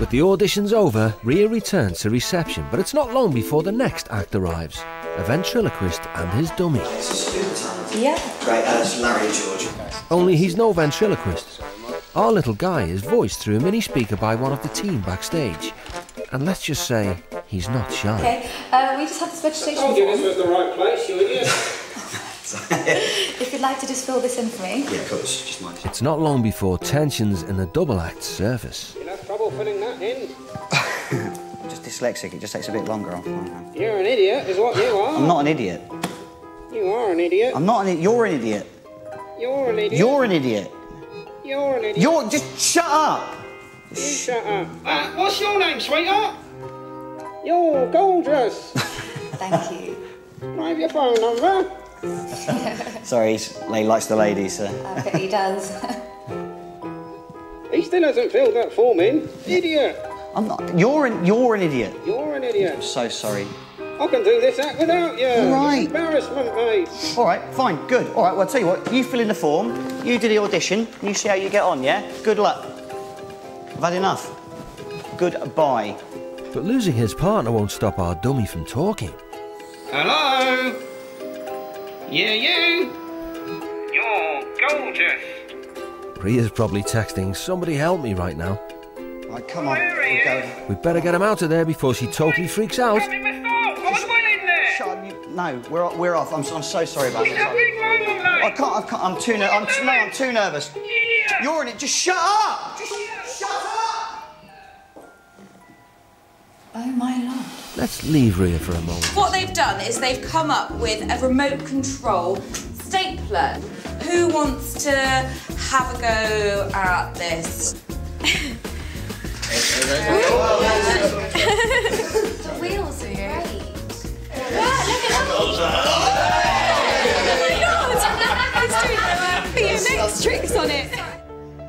With the auditions over, Ria returns to reception, but it's not long before the next act arrives a ventriloquist and his dummy. Yeah. Great, uh, it's Larry George. Only he's no ventriloquist. Our little guy is voiced through a mini speaker by one of the team backstage. And let's just say, he's not shy. Okay, uh, we just have this vegetation told you this was the right place, you idiot. If you'd like to just fill this in for me. Yeah, of course, just mind. It's not long before tensions in the double act surface. You'll have trouble filling that in. Just dyslexic, it just takes a bit longer. I'm. You're an idiot, is what you are. I'm not an idiot. You are an idiot. I'm not an idiot. You're an idiot. You're an idiot. You're an idiot. You're an idiot. You're just shut up. You shut up. Uh, what's your name, sweetheart? You're gorgeous. Thank you. Can I have your phone number? Sorry, he likes the ladies. Uh, I bet he does. He still hasn't filled that form in. Idiot. I'm not. You're an. You're an idiot. You're an idiot. I'm so sorry. I can do this act without you. All right. It's embarrassment, mate. All right, fine, good. All right, well, I'll tell you what. You fill in the form. You do the audition. And you see how you get on. Yeah. Good luck. I've had enough. Goodbye. But losing his partner won't stop our dummy from talking. Hello? Yeah, you? You're gorgeous. Ria's probably texting, somebody help me right now. All right, come on. Where are We'll you? go. We better get him out of there before she totally freaks out. Have you missed out? I was well in there. Shut no, we're we're off. I'm, I'm so sorry about There's this. nothing wrong with I can't. I can't. I'm too. ner- I'm too, no. I'm too nervous. Idiot. You're in it. Just shut up. Just shut up. oh my lord. Let's leave Ria for a moment. What they've done is they've come up with a remote control stapler. Who wants to have a go at this? The wheels are great.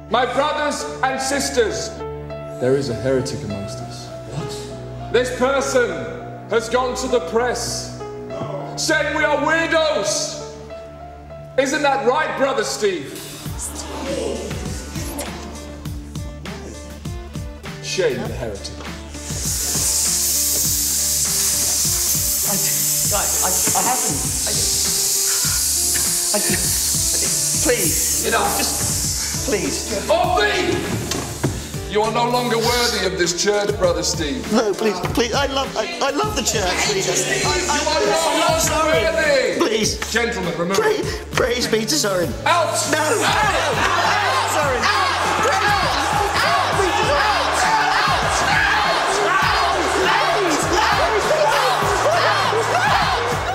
My brothers and sisters, there is a heretic amongst us. What? This person has gone to the press saying we are weirdos. Isn't that right, brother Steve? Shame the heretic. I, I, I, I haven't. I, I, please. You know, Just please. of thee! You are no longer worthy of this church, brother Steve. No, please, please. I love. I, I love the church. Please. I, You are no love Soren. longer worthy! Please. Gentlemen, remove Pray, praise be to Soren. Out! No. Out. Soren.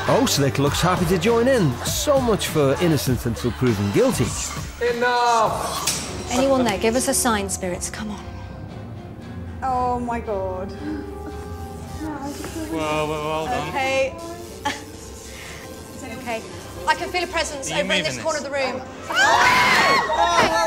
Oh, Slick looks happy to join in. So much for innocent until proven guilty. Enough! Anyone there, give us a sign, spirits. Come on. Oh my god. Well, well, well done. Okay. Okay. I can feel a presence you over in this corner this? of the room. Oh, okay. Oh,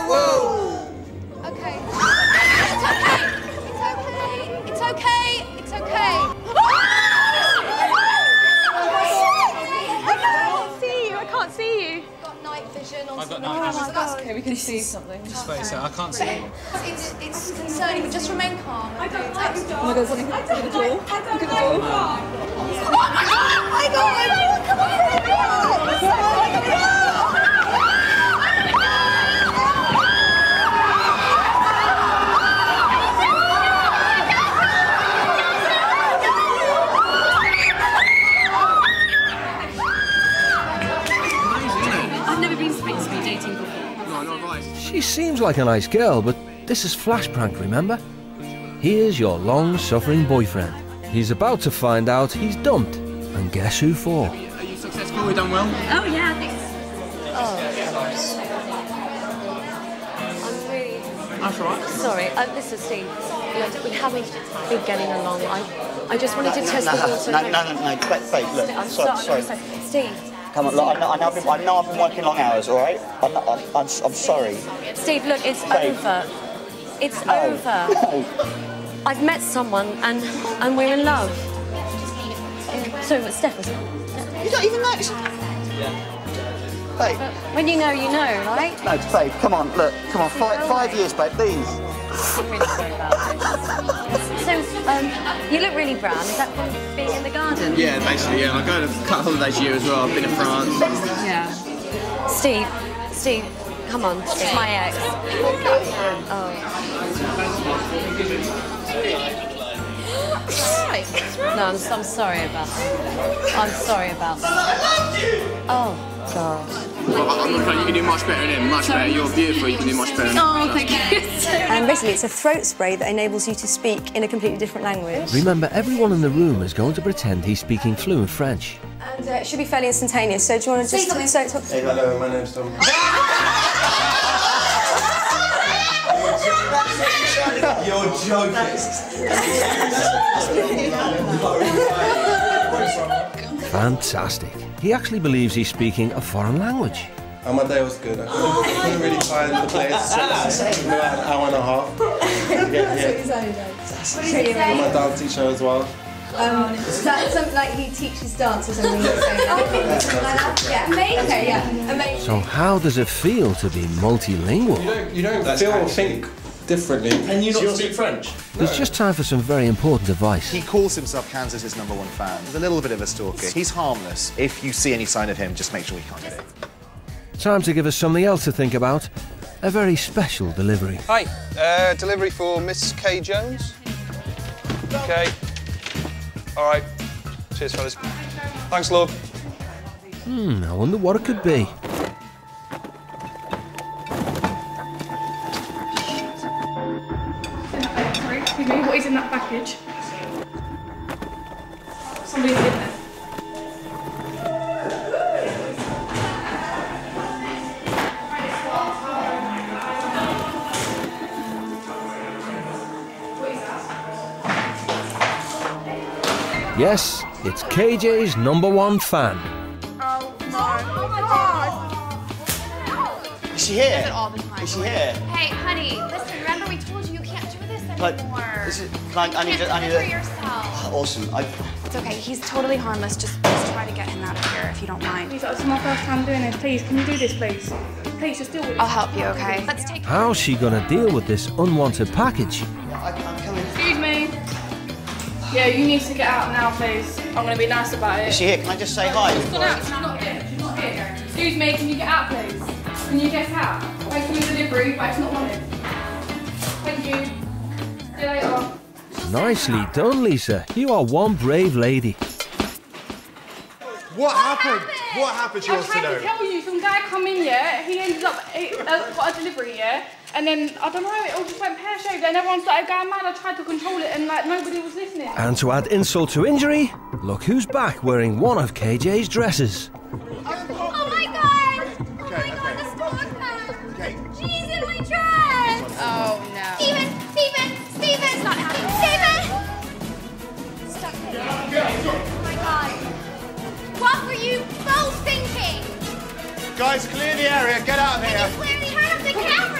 see something. Just wait a sec, I can't see. It's, it's concerning, but just remain calm. I don't like Oh my god, look at the door. Look at the door. Oh my God! Come on! I've seems like a nice girl, but this is Flash Prank, remember? Here's your long suffering boyfriend. He's about to find out he's dumped. And guess who for? Are you successful? We done well? Oh yeah, I think I'm really That's all right. sorry. Uh, listen, Steve. Look, we haven't been getting along. I, I just wanted to test the water. no, no, no, no, babe, babe, look, I'm sorry, sorry. sorry. Steve, Come on, look, I know, I know, I've been, I know I've been working long hours, all right? I'm, not, I'm, I'm, I'm sorry. Steve, look, it's Babe. over. It's No, over. no. I've met someone and and we're in love. So, Steph was it? You don't even know. Babe. When you know, you know, right? No, babe, come on, look, come on, five, five years, babe, please. I'm really sorry about this. Um, you look really brown. Is that from being in the garden? Yeah, basically, yeah. I go on a couple of holidays a year as well. I've been to France. Yeah. Steve, Steve, come on. It's my ex. Oh. No, I'm, I'm sorry about that. I'm sorry about that. Oh, God. Well, I'm not saying you can do much better than him. Much better. You're beautiful. You can do much better than him. Oh, thank you. And basically, it's a throat spray that enables you to speak in a completely different language. Remember, everyone in the room is going to pretend he's speaking fluent French. And uh, it should be fairly instantaneous. So, do you want to just so, so, Hey, hello, my name's Tom. You're Fantastic. He actually believes he's speaking a foreign language. And my day was good. I couldn't, I couldn't really find the place. It took me about an hour and a half to get here. I'm my dance teacher as well. Um, is that something like he teaches dance or something? yeah. Amazing. Okay, yeah. Amazing. So, how does it feel to be multilingual? You don't, you don't feel or think differently. Can you not speak French? There's just time for some very important advice. He calls himself Kansas's number one fan. He's a little bit of a stalker. He's harmless. If you see any sign of him, just make sure he can't get it. Time to give us something else to think about. A very special delivery. Hi, uh, delivery for Miss K. Jones. Okay. All right. Cheers, fellas. Thanks, love. Hmm, I wonder what it could be. Me, what is in that package? Somebody's in there. Yes, it's KJ's number one fan. Oh my god! Is she here? Does it all the time. Is she here? Hey, honey, listen, remember we told you you can't do this Like, anymore. is it, like, I need can't I need deliver to... yourself. Awesome. I, It's okay, he's totally harmless. Just, just try to get him out of here if you don't mind. Please, this is my first time doing this. Please, can you do this, please? Please, just deal with it. I'll help you, okay? Let's take How's she gonna deal with this unwanted package? Excuse me. Yeah, you need to get out now, please. I'm gonna be nice about it. is she here? Can I just say hi? She's gone out. She's not here. She's not here. Excuse me. Can you get out, please? Can you get out? Thank you for the delivery, but it's not wanted. Thank you. See you later. Nicely done, Lisa. You are one brave lady. What happened? What happened? She I wants to tried know. to tell you, some guy come in, yeah, he ended up, he uh, got a delivery, yeah, and then, I don't know, it all just went pear-shaped, and everyone started going mad, I tried to control it, and, like, nobody was listening. And to add insult to injury, look who's back wearing one of KJ's dresses. Oh my god. What were you both thinking? Guys, clear the area. Get out of here. Clearly turn off the camera